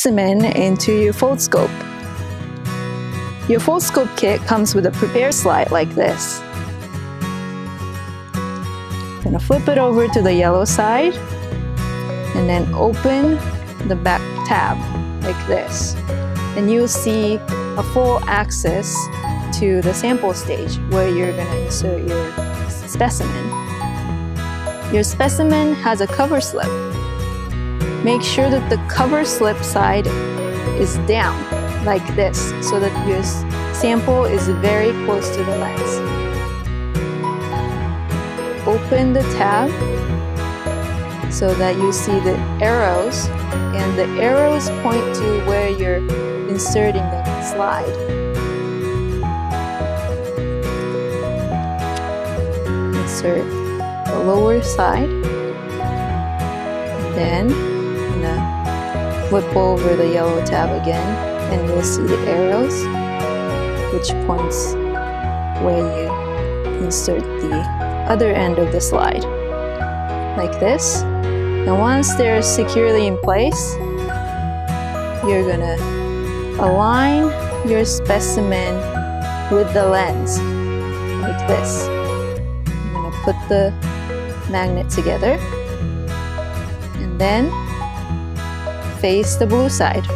specimen into your Foldscope. Your Foldscope kit comes with a prepare slide like this. Gonna flip it over to the yellow side and then open the back tab like this. And you'll see a full access to the sample stage where you're gonna insert your specimen. Your specimen has a cover slip Make sure that the cover slip side is down like this so that your sample is very close to the lens. Open the tab so that you see the arrows and the arrows point to where you're inserting the slide. Insert the lower side then flip over the yellow tab again and you'll see the arrows which points where you insert the other end of the slide. Like this. And once they're securely in place you're gonna align your specimen with the lens like this. I'm gonna put the magnet together. And then face the blue side.